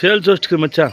cell चोस्ट के मच्छा